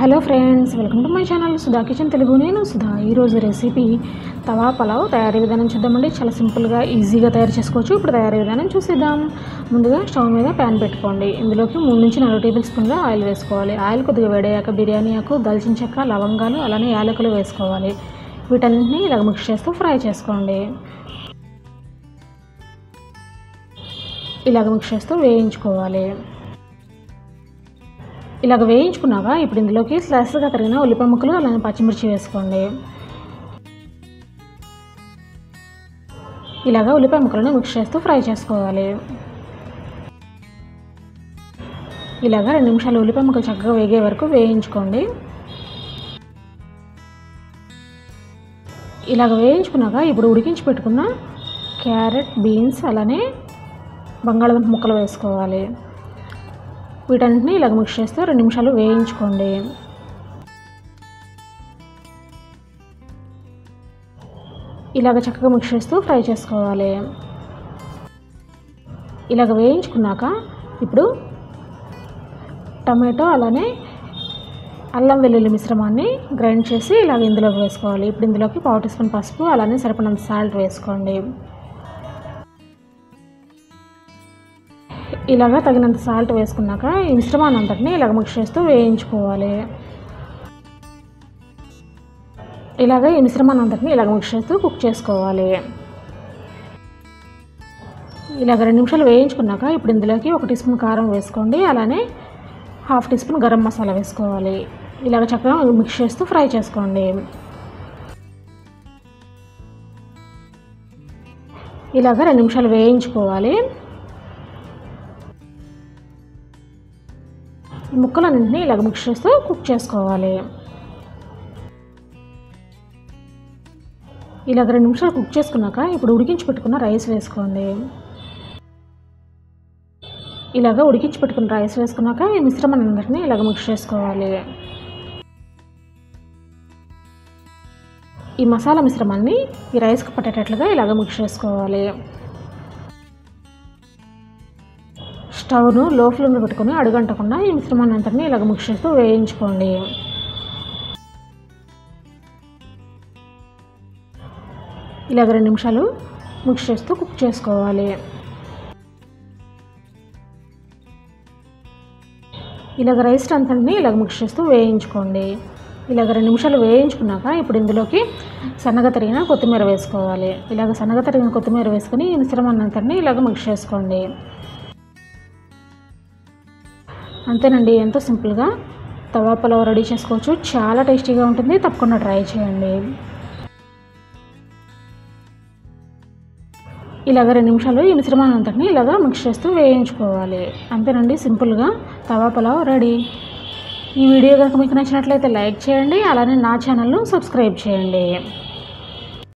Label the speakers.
Speaker 1: Hello friends welcome to my channel Sudha kitchen Telugu. నేను సుధా. ఈరోజు recipe తవా పలావ్ తయారీ విధానం చూద్దామండి. చాలా సింపుల్గా ఈజీగా తయారు చేసుకోవచ్చు. ఇప్పుడు తయారీ విధానం చూసేద్దాం. ముందుగా స్టవ్ మీద ప్యాన్ పెట్టుకోండి. ఇందులోకి మూడు నుంచి నాలుగు టేబుల్ స్పూన్గా ఆయిల్ వేసుకోవాలి. ఆయిల్ కొద్దిగా వేడయ్యాక బిర్యానీ ఆకు దాల్చిన చెక్క లవంగాలు అలానే యాలకులు వేసుకోవాలి. వీటన్నింటినీ ఇలా మిక్స్ చేస్తూ ఫ్రై చేసుకోండి. ఇలాగ మిక్స్ చేస్తూ వేయించుకోవాలి. ఇలాగ వేయించుకున్నాక ఇప్పుడు ఇందులోకి స్లైస్గా తరిగిన ఉల్లిపాయ ముక్కలు అలానే పచ్చిమిర్చి వేసుకోండి. ఇలాగ ఉల్లిపాయ ముక్కలను మిక్స్ చేస్తూ ఫ్రై చేసుకోవాలి. ఇలాగ రెండు నిమిషాలు ఉల్లిపాయ ముక్కలు చక్కగా వేగే వరకు వేయించుకోండి. ఇలాగ వేయించుకున్నాక ఇప్పుడు ఉడికించి పెట్టుకున్న క్యారెట్ బీన్స్ అలానే బంగాళదుంప ముక్కలు వేసుకోవాలి. వీటన్నిటిని ఇలాగ మిక్స్ చేస్తూ రెండు నిమిషాలు వేయించుకోండి. ఇలాగ చక్కగా మిక్స్ చేస్తూ ఫ్రై చేసుకోవాలి. ఇలాగ వేయించుకున్నాక ఇప్పుడు టమాటో అలానే అల్లం వెల్లుల్లి మిశ్రమాన్ని గ్రైండ్ చేసి ఇలాగ ఇందులోకి వేసుకోవాలి. ఇప్పుడు ఇందులోకి పావు టీ స్పూన్ పసుపు అలానే సరిపడినంత సాల్ట్ వేసుకోండి. ఇలాగ తగినంత సాల్ట్ వేసుకున్నాక ఈ మిశ్రమాన్ని అంతటిని ఇలాగ మిక్స్ చేస్తూ వేయించుకోవాలి. ఇలాగ ఈ మిశ్రమాన్ని అంతటిని ఇలాగ మిక్స్ చేస్తూ కుక్ చేసుకోవాలి. ఇలాగ రెండు నిమిషాలు వేయించుకున్నాక ఇప్పుడు ఇందులోకి ఒక టీ స్పూన్ కారం వేసుకోండి. అలానే half teaspoon garam masala వేసుకోవాలి. ఇలాగ చక్కగా మిక్స్ చేస్తూ ఫ్రై చేసుకోండి. ఇలాగ రెండు నిమిషాలు వేయించుకోవాలి. ఈ ముక్కలన్నింటినీ ఇలాగ మిక్స్ చేస్తూ కుక్ చేసుకోవాలి. ఇలాగ రెండు నిమిషాలు కుక్ చేసుకున్నాక ఇప్పుడు ఉడికించి పెట్టుకున్న రైస్ వేసుకోండి. ఇలాగ ఉడికించి పెట్టుకున్న రైస్ వేసుకున్నాక ఈ మిశ్రమాన్ని ఇలాగ మిక్స్ చేసుకోవాలి. ఈ మసాలా మిశ్రమాన్ని ఈ రైస్కి పట్టేటట్లుగా ఇలాగ మిక్స్ చేసుకోవాలి. స్టవ్ను లో ఫ్లేమ్లో పెట్టుకొని అడుగంటకుండా ఈ మిశ్రమాన్ని అంతటిని ఇలాగ మిక్స్ చేస్తూ వేయించుకోండి. ఇలాగ రెండు నిమిషాలు మిక్స్ చేస్తూ కుక్ చేసుకోవాలి. ఇలాగ రైస్ అంతటిని ఇలాగ మిక్స్ చేస్తూ వేయించుకోండి. ఇలాగ రెండు నిమిషాలు వేయించుకున్నాక ఇప్పుడు ఇందులోకి సన్నగా తరిగిన కొత్తిమీర వేసుకోవాలి. ఇలాగ సన్నగా తరిగిన కొత్తిమీర వేసుకొని ఈ మిశ్రమాన్ని అంతటిని ఇలాగ మిక్స్ చేసుకోండి. అంతేనండి ఎంతో సింపుల్గా తవా పులావ్ రెడీ చేసుకోవచ్చు. చాలా టేస్టీగా ఉంటుంది. తప్పకుండా ట్రై చేయండి. ఇలాగ రెండు నిమిషాలు ఈ మిశ్రమాన్ని అంతటిని ఇలాగ మిక్స్ చేస్తూ వేయించుకోవాలి. అంతేనండి సింపుల్గా తవా పులావ్ రెడీ. ఈ వీడియో కనుక మీకు నచ్చినట్లయితే లైక్ చేయండి. అలానే నా ఛానల్ను సబ్స్క్రైబ్ చేయండి.